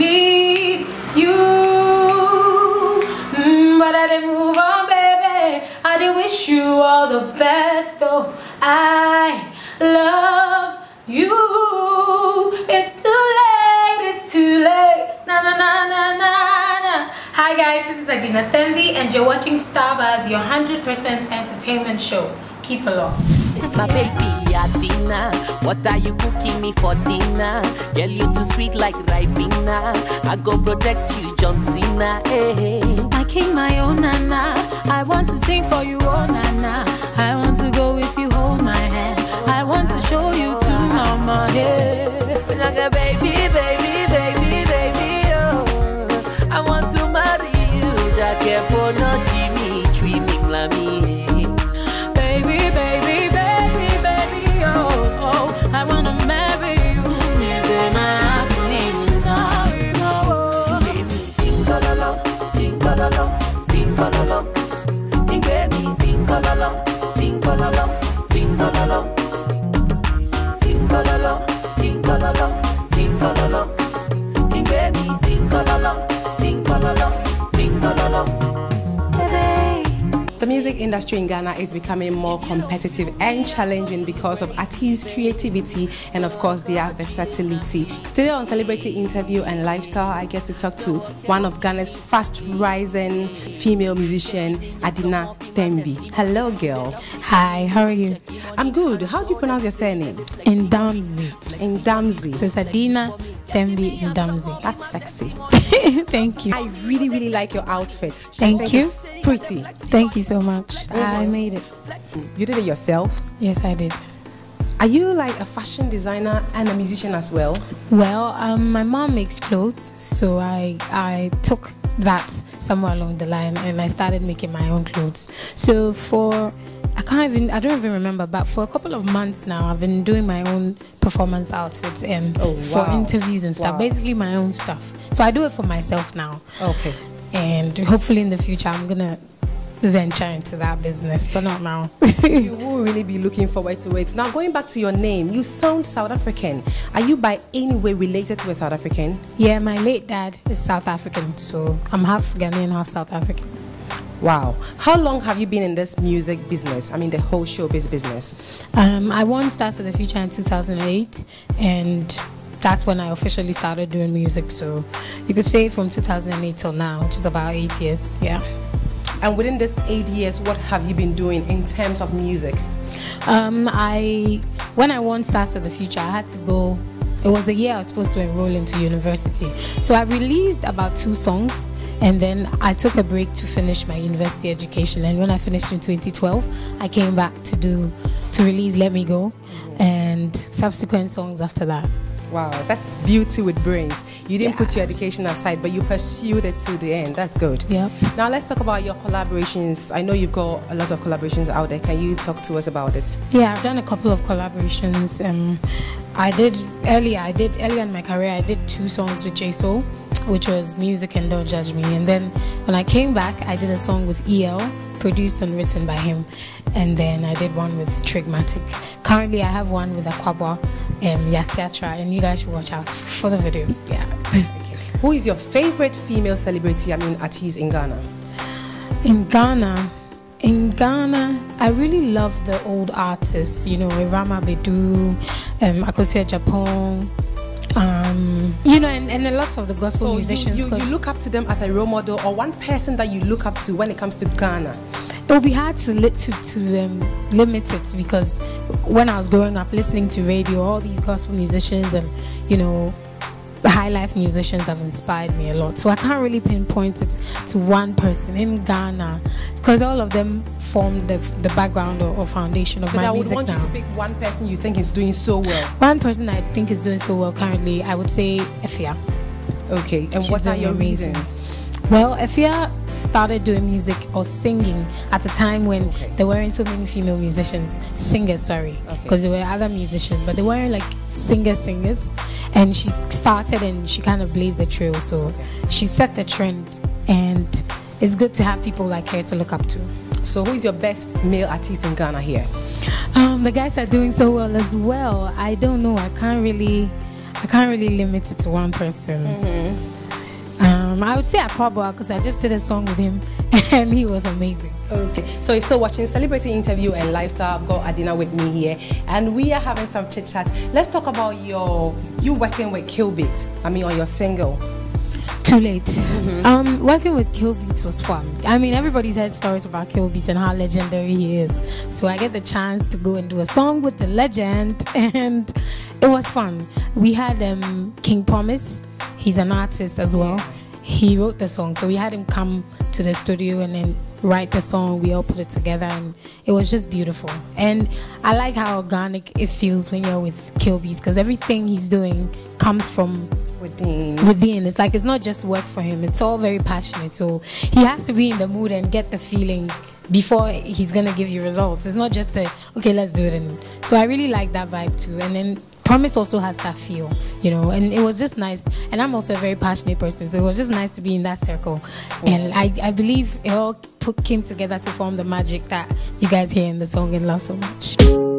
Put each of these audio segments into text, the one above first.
need you. Mm, but I didn't move on, baby. I did wish you all the best, though. I love you. It's too late, it's too late. Na na na na na na. Hi guys, this is Adina Thembi, and you're watching Starbuzz, your 100% entertainment show. Keep along. My baby What are you cooking me for dinner? Girl, you too sweet like Ribena. I go protect you, John Cena. Hey. Eh. I king my own nana. I want to sing for you, oh nana. I want to go with you, hold my hand. I want to show you to mama. Yeah. Like a baby, baby, baby, baby, oh. I want to marry you. Jackie Pono Jimmy, The music industry in Ghana is becoming more competitive and challenging because of artists' creativity and, of course, their versatility. Today on Celebrity Interview and Lifestyle, I get to talk to one of Ghana's fast rising female musician, Adina Thembi. Hello, girl. Hi, how are you? I'm good. How do you pronounce your surname? In Damzi. In Damzi. So Sadina Thembi in Damzi. That's sexy. Thank you. I really, really like your outfit. Thank think you. Pretty. Thank you so much. I made it. You did it yourself. Yes, I did. Are you like a fashion designer and a musician as well? Well, um, my mom makes clothes, so I I took that somewhere along the line and I started making my own clothes. So for I can't even I don't even remember, but for a couple of months now, I've been doing my own performance outfits and Oh, for interviews and stuff. Wow. Basically, my own stuff. So I do it for myself now, Okay. And hopefully in the future, I'm gonna venture into that business, but not now. you will really be looking forward to it. Now, going back to your name, you sound South African. Are you by any way related to a South African? yeah, my late dad is South African, so I'm half Ghanaian, half South African. Wow. How long have you been in this music business? I mean, the whole showbiz business. Um, I won Stars of the Future in 2008, and that's when I officially started doing music. So you could say from 2008 till now, which is about eight years. Yeah. And within this eight years, what have you been doing in terms of music? Um, I when I won Stars of the Future, I had to go. It was the year I was supposed to enroll into university. So I released about two songs, and then I took a break to finish my university education. And when I finished in 2012, I came back to do to release Let Me Go, and subsequent songs after that. Wow, that's beauty with brains. You didn't put your education aside, but you pursued it to the end. That's good. Yeah. Now let's talk about your collaborations. I know you've got a lot of collaborations out there. Can you talk to us about it? Yeah, I've done a couple of collaborations. Um, I did earlier. I did earlier in my career. I did two songs with J Soul, which was "Music" and "Don't Judge Me." And then when I came back, I did a song with EL, produced and written by him. And then I did one with Trigmatic. Currently, I have one with Akwaboah, um, Yasiatra, and you guys should watch out for the video. Yeah. Who is your favorite female celebrity, I mean, artist in Ghana? In Ghana, in Ghana, I really love the old artists, you know, Rama Bedu, um, Akosua Agyapong, um, you know, and, and a lot of the gospel So you, musicians. you look up to them as a role model or one person that you look up to when it comes to Ghana? It would be hard to li- to, to um, limit it because when I was growing up listening to radio, all these gospel musicians and you know high life musicians have inspired me a lot. So I can't really pinpoint it to one person in Ghana because all of them form the, the background or, or foundation of But my I would want now. you to pick one person you think is doing so well. One person I think is doing so well currently, I would say Efya. Okay, and She's what are your amazing. reasons? Well, Efya started doing music or singing at a time when Okay. there weren't so many female musicians, singers, sorry, Okay. because there were other musicians, but they weren't like singer singers. And she started and she kind of blazed the trail. So she set the trend, and it's good to have people like her to look up to. So, who is your best male artist in Ghana here? Um, the guys are doing so well as well. I don't know. I can't really. I can't really limit it to one person. Mm-hmm. Um, I would say Akwaboah because I just did a song with him and he was amazing. Okay, so you're still watching Celebrity Interview and Lifestyle. I've got Adina with me here, and we are having some chit chat. Let's talk about your you working with Killbeat. I mean, on your single. Too late. Mm-hmm. Um, working with KillBeatz was fun. I mean, everybody's heard stories about KillBeatz and how legendary he is. So I get the chance to go and do a song with the legend, and it was fun. We had um, King Promise. He's an artist as well. He wrote the song, so we had him come to the studio and then write the song. We all put it together, and it was just beautiful. And I like how organic it feels when you're with KillBeatz because everything he's doing comes from within. Within, it's like it's not just work for him. It's all very passionate. So he has to be in the mood and get the feeling before he's gonna give you results. It's not just a okay, let's do it. And so I really like that vibe too. And then Promise also has that feel, you know, and it was just nice. And I'm also a very passionate person, so it was just nice to be in that circle. And I, I believe it all put, came together to form the magic that you guys hear in the song and love so much.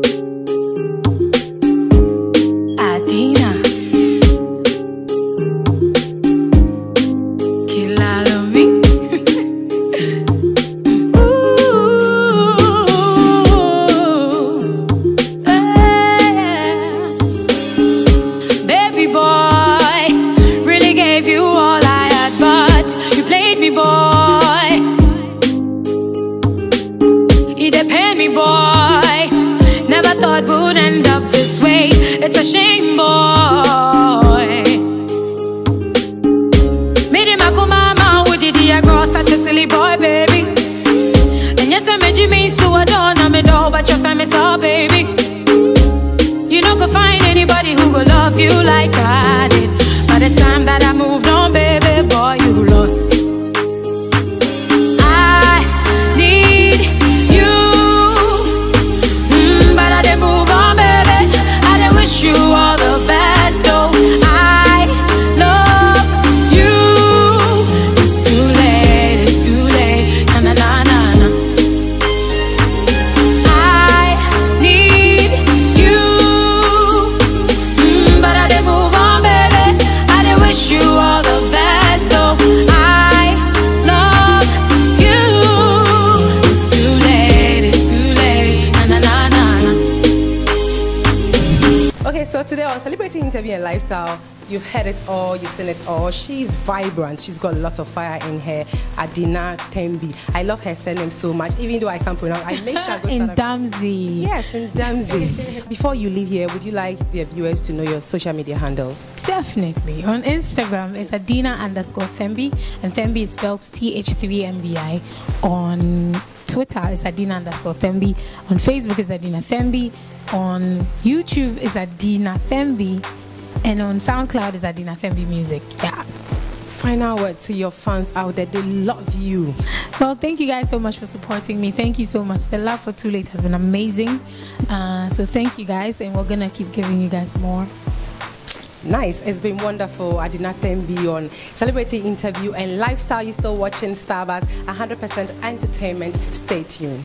And Lifestyle, you've heard it all, you've seen it all. She's vibrant. She's got a lot of fire in her. Adina Thembi. I love her surname so much, even though I can't pronounce. I make sure I go Ndamzi. Yes, Ndamzi. Before you leave here, would you like the viewers to know your social media handles? Definitely. On Instagram, it's Adina underscore Thembi, and Thembi is spelled T-H-3-M-B-I. On Twitter is Adina underscore Thembi. On Facebook is Adina Thembi. On YouTube is Adina Thembi. And on SoundCloud is Adina Thembi Music. Yeah. Final word to your fans out there. They love you. Well, thank you guys so much for supporting me. Thank you so much. The love for Too Late has been amazing. Uh, so thank you guys, and we're gonna keep giving you guys more. Nice. It's been wonderful. I did not be on celebrity interview and lifestyle. You're still watching Starbuzz 100% entertainment. Stay tuned.